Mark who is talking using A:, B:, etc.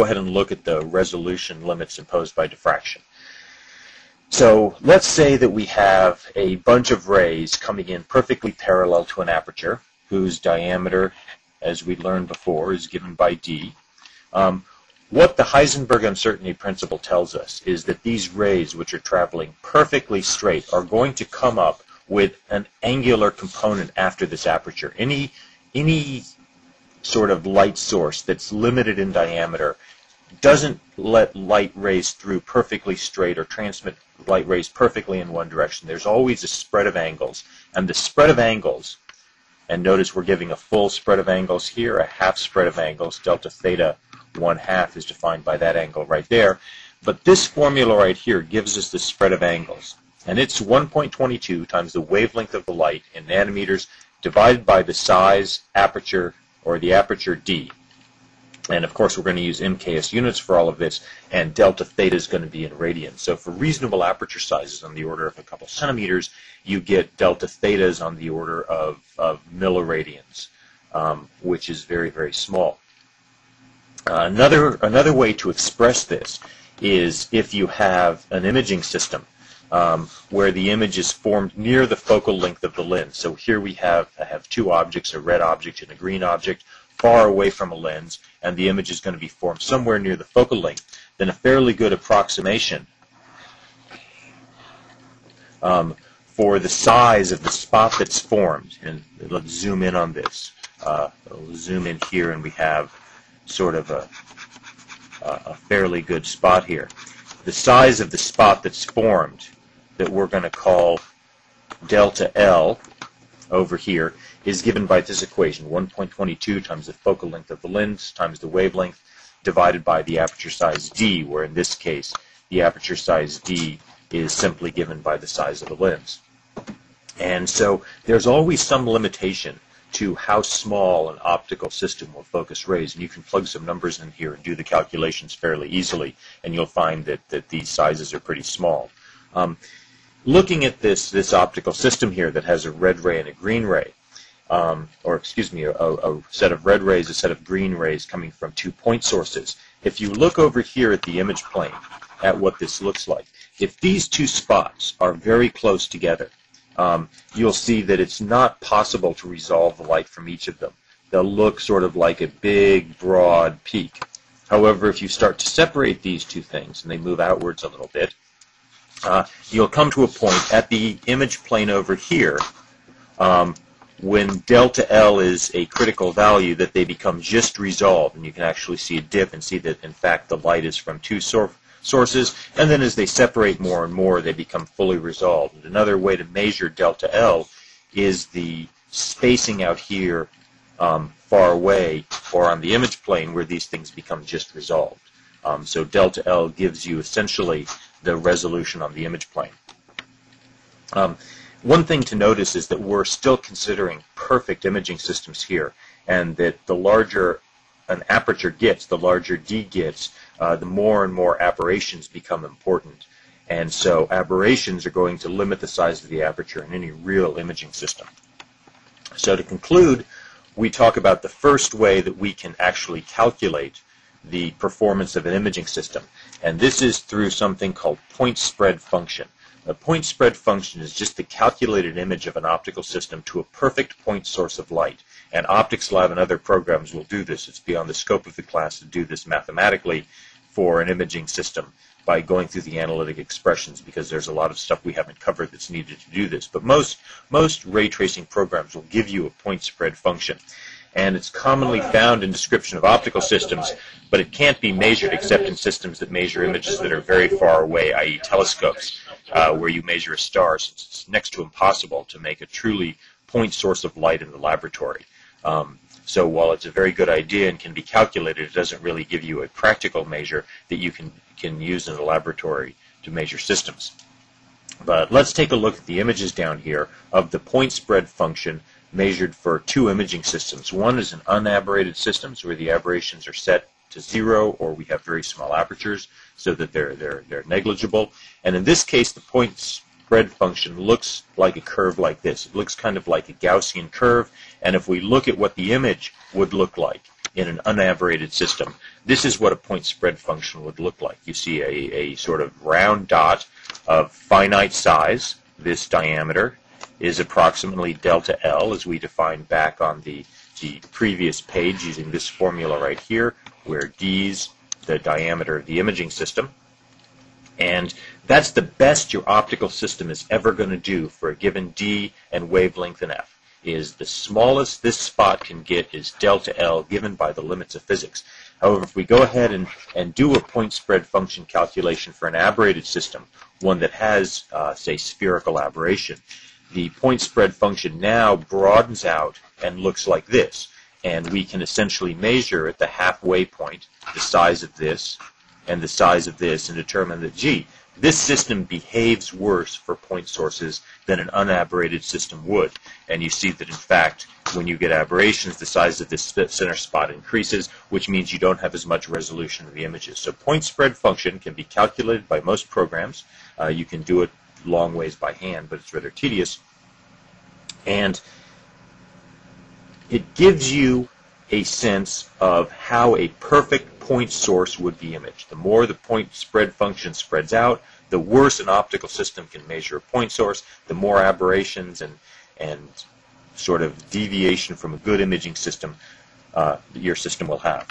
A: go ahead and look at the resolution limits imposed by diffraction. So let's say that we have a bunch of rays coming in perfectly parallel to an aperture whose diameter, as we learned before, is given by d. Um, what the Heisenberg uncertainty principle tells us is that these rays, which are traveling perfectly straight, are going to come up with an angular component after this aperture. Any, any sort of light source that's limited in diameter doesn't let light rays through perfectly straight or transmit light rays perfectly in one direction. There's always a spread of angles. And the spread of angles, and notice we're giving a full spread of angles here, a half spread of angles, delta theta 1 half is defined by that angle right there. But this formula right here gives us the spread of angles. And it's 1.22 times the wavelength of the light in nanometers divided by the size aperture or the aperture d. And of course, we're going to use MKS units for all of this, and delta theta is going to be in radians. So for reasonable aperture sizes on the order of a couple centimeters, you get delta thetas on the order of, of milliradians, um, which is very, very small. Uh, another, another way to express this is if you have an imaging system um, where the image is formed near the focal length of the lens. So here we have, I have two objects, a red object and a green object, far away from a lens, and the image is going to be formed somewhere near the focal length. Then a fairly good approximation um, for the size of the spot that's formed. And let's zoom in on this. Uh, we'll zoom in here, and we have sort of a, a fairly good spot here. The size of the spot that's formed that we're going to call delta L over here is given by this equation, 1.22 times the focal length of the lens times the wavelength divided by the aperture size d, where in this case the aperture size d is simply given by the size of the lens. And so there's always some limitation to how small an optical system will focus rays. And you can plug some numbers in here and do the calculations fairly easily, and you'll find that, that these sizes are pretty small. Um, looking at this, this optical system here that has a red ray and a green ray, um, or excuse me, a, a, set of red rays, a set of green rays coming from two point sources. If you look over here at the image plane, at what this looks like, if these two spots are very close together, um, you'll see that it's not possible to resolve the light from each of them. They'll look sort of like a big, broad peak. However, if you start to separate these two things and they move outwards a little bit, uh, you'll come to a point at the image plane over here um, when delta L is a critical value that they become just resolved and you can actually see a dip and see that in fact the light is from two sources sources, and then as they separate more and more, they become fully resolved. And another way to measure delta L is the spacing out here um, far away or on the image plane where these things become just resolved. Um, so delta L gives you essentially the resolution on the image plane. Um, one thing to notice is that we're still considering perfect imaging systems here, and that the larger an aperture gets, the larger D gets, uh, the more and more aberrations become important. And so aberrations are going to limit the size of the aperture in any real imaging system. So to conclude, we talk about the first way that we can actually calculate the performance of an imaging system. And this is through something called point spread function. A point spread function is just the calculated image of an optical system to a perfect point source of light. And Optics Lab and other programs will do this. It's beyond the scope of the class to do this mathematically for an imaging system by going through the analytic expressions because there's a lot of stuff we haven't covered that's needed to do this. But most, most ray tracing programs will give you a point spread function. And it's commonly found in description of optical systems, but it can't be measured except in systems that measure images that are very far away, i.e. telescopes, uh, where you measure a star. Since it's next to impossible to make a truly point source of light in the laboratory. Um, so while it's a very good idea and can be calculated, it doesn't really give you a practical measure that you can, can use in the laboratory to measure systems. But let's take a look at the images down here of the point spread function measured for two imaging systems. One is an unaberrated systems where the aberrations are set to zero or we have very small apertures so that they're, they're, they're negligible. And in this case, the point spread function looks like a curve like this. It looks kind of like a Gaussian curve, and if we look at what the image would look like, in an unaberrated system, this is what a point spread function would look like. You see a, a sort of round dot of finite size. This diameter is approximately delta L as we defined back on the, the previous page using this formula right here, where D's the diameter of the imaging system. And that's the best your optical system is ever going to do for a given D and wavelength in F is the smallest this spot can get is delta L given by the limits of physics. However, if we go ahead and, and do a point spread function calculation for an aberrated system, one that has, uh, say, spherical aberration, the point spread function now broadens out and looks like this. And we can essentially measure at the halfway point the size of this and the size of this and determine that, gee, this system behaves worse for point sources than an unaberrated system would. And you see that, in fact, when you get aberrations, the size of this center spot increases, which means you don't have as much resolution of the images. So point spread function can be calculated by most programs. Uh, you can do it long ways by hand, but it's rather tedious. And it gives you a sense of how a perfect point source would be imaged. The more the point spread function spreads out, the worse an optical system can measure a point source, the more aberrations and, and sort of deviation from a good imaging system uh, your system will have.